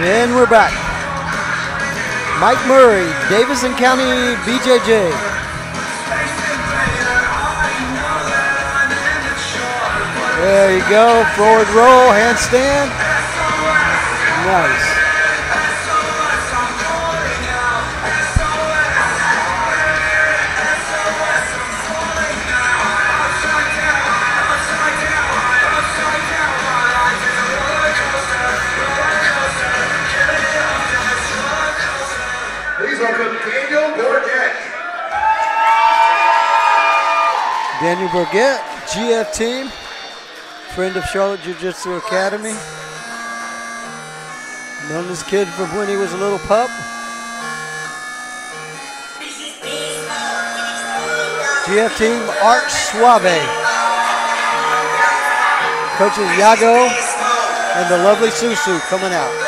And we're back. Mike Murray, Davidson County BJJ. There you go, forward roll, handstand. Nice. Daniel Bourguet, GF team, friend of Charlotte Jiu Jitsu Academy. Known this kid from when he was a little pup. GF team, Art Suave. Coaches Yago and the lovely Susu coming out.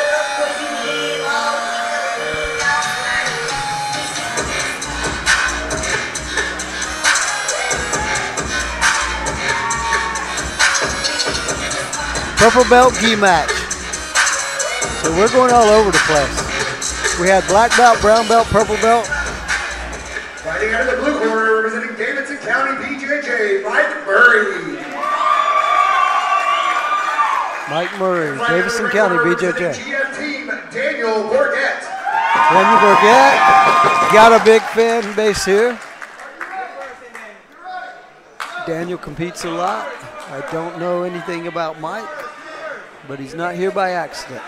Purple belt gi match. So we're going all over the place. We had black belt, brown belt, purple belt. Fighting out of the blue corner, representing Davidson County BJJ, Mike Murray. Mike Murray, Fighting Davidson out of the County BJJ. team, Daniel Bourguet. Daniel Bourguet got a big fan base here. Daniel competes a lot. I don't know anything about Mike, but he's not here by accident.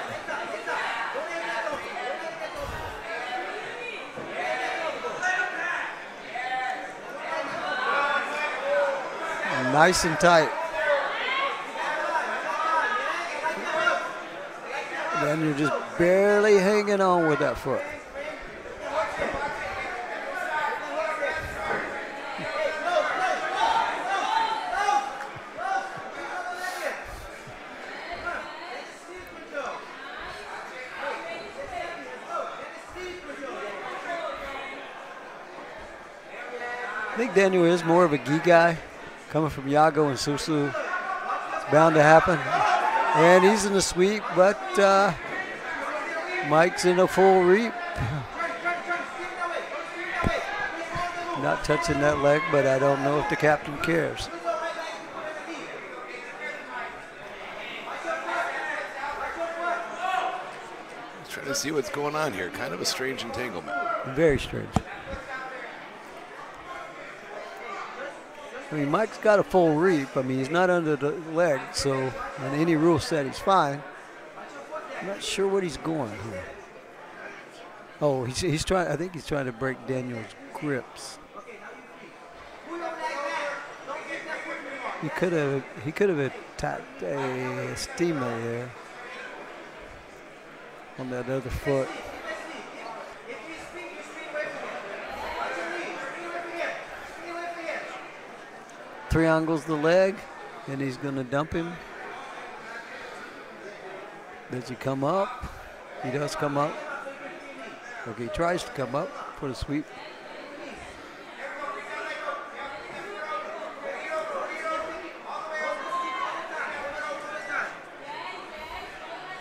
Nice and tight. Then you're just barely hanging on with that foot. I think Daniel is more of a gi guy, coming from Yago and Susu. It's bound to happen. And he's in the sweep, but uh, Mike's in a full reap. Not touching that leg, but I don't know if the captain cares. Trying to see what's going on here. Kind of a strange entanglement. Very strange. I mean, Mike's got a full reap. I mean, he's not under the leg, so on any rule set, he's fine. I'm not sure what he's going here. Oh, he's, he's trying. I think he's trying to break Daniel's grips. He could have. He could have attacked a steamer there on that other foot. Triangles the leg, and he's going to dump him. Does he come up? He does come up. Okay, he tries to come up for the sweep.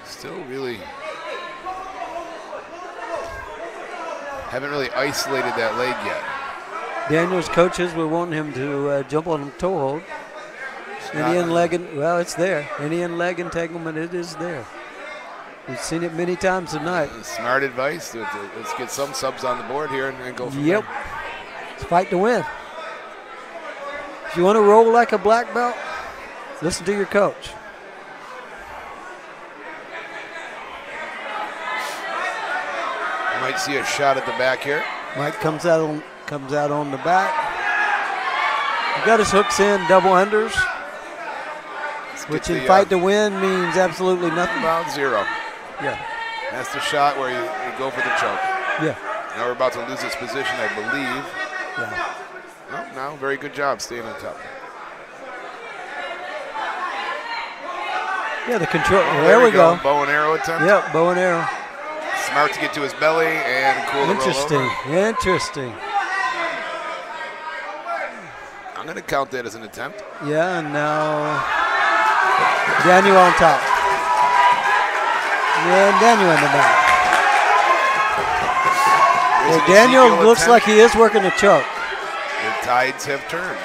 Still really haven't really isolated that leg yet. Daniel's coaches were wanting him to uh, jump on the toe hold. not- Any in leg, en- well, it's there. Any in leg entanglement, it is there. We've seen it many times tonight. Smart advice. Let's get some subs on the board here and, and go from Yep. there. It's fight to win. If you want to roll like a black belt, listen to your coach. Might see a shot at the back here. Mike comes out on comes out on the back. Got his hooks in, double unders, Let's which in the, fight uh, to win means absolutely nothing. round zero. Yeah, That's the shot where you, you go for the choke. yeah, Now we're about to lose this position, I believe. yeah. No, no, very good job staying on top. Yeah, the control. there, we go. Bow and arrow attempt. Yep, bow and arrow. Smart to get to his belly and cool Interesting. Interesting. I'm going to count that as an attempt. Yeah, and now Daniel on top. And Daniel in the back. Well, Daniel looks like he is working the choke. The tides have turned.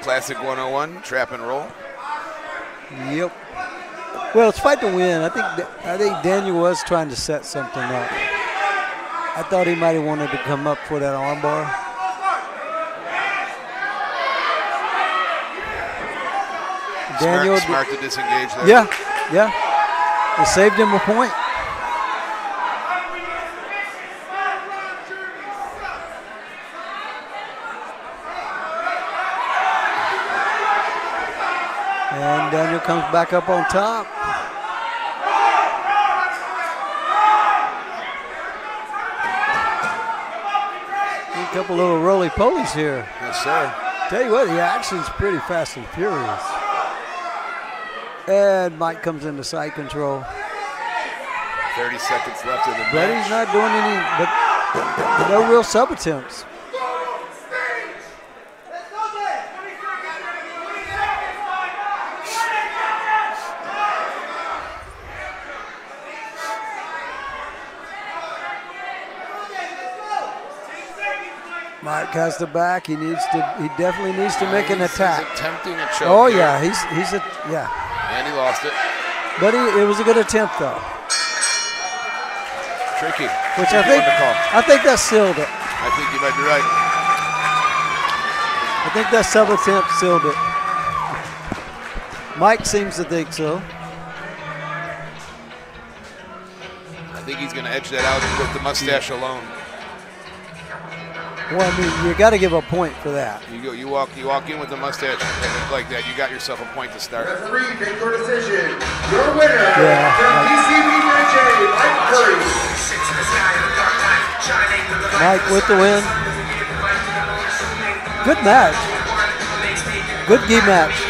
Classic 101, trap and roll. Yep. Well, it's fight to win. I think I think Daniel was trying to set something up. I thought he might have wanted to come up for that armbar. Daniel, smart, smart to disengage there. yeah, yeah, it saved him a point. And Daniel comes back up on top. A couple little roly polies here. Yes, sir. Tell you what, the action's pretty fast and furious. And Mike comes into side control. 30 seconds left in the But he's not doing any, but no real sub attempts. Mike has the back. He needs to. He definitely needs to make an He's- attack. He's attempting a choke. Oh here, yeah, he's he's a yeah. And he lost it. But he, it was a good attempt though, Tricky. which I think. I think that sealed it. I think you might be right. I think that sub attempt sealed it. Mike seems to think so. I think he's going to edge that out with the mustache alone. Well, I mean, you got to give a point for that. You go, you walk, you walk in with the mustache like that. You got yourself a point to start. Referee, pick your decision. Your winner Yeah. from PCBJJ, Mike Curry. Mike with the win. Good match. Good game match.